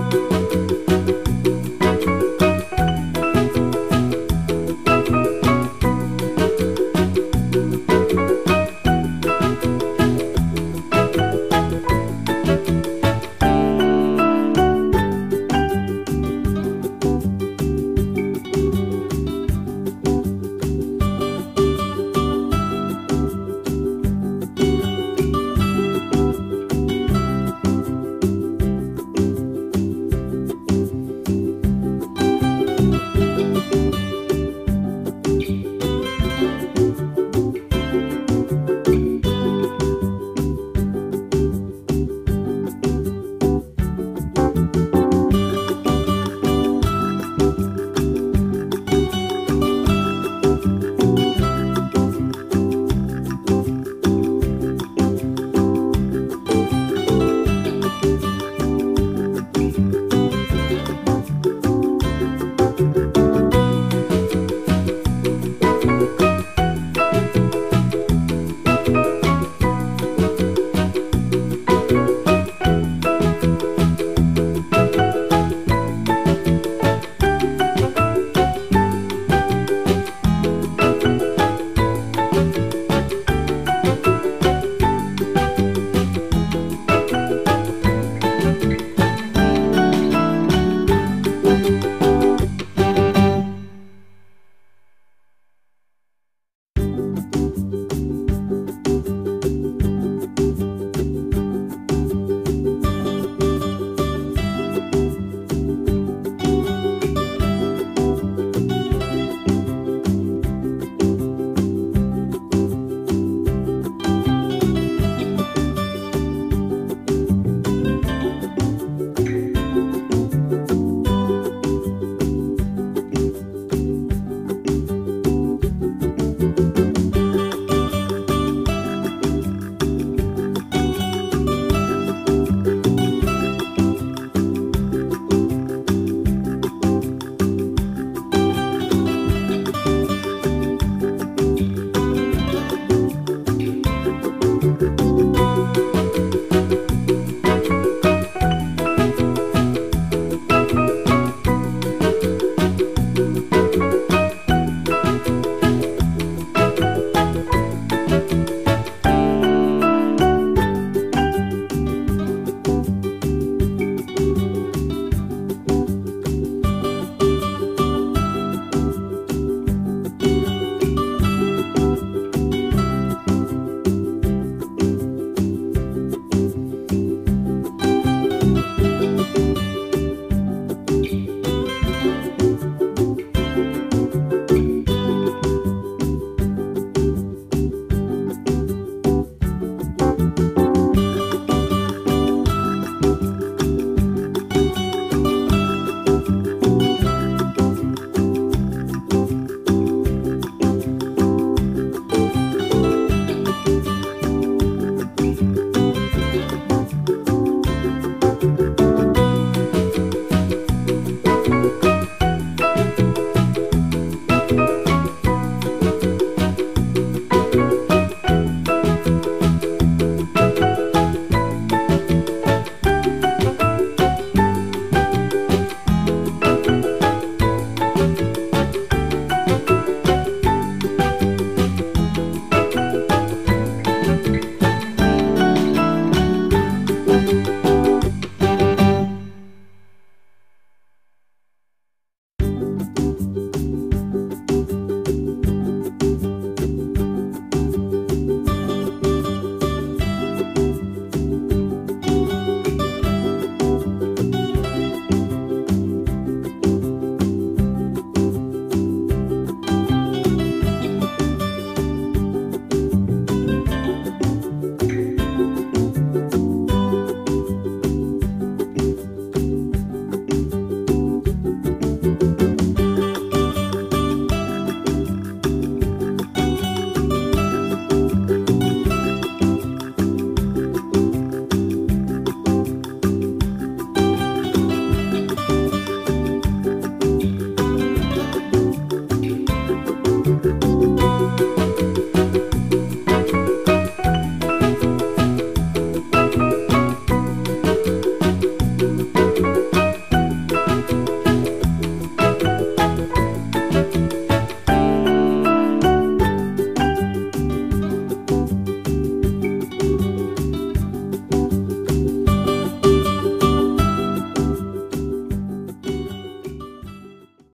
you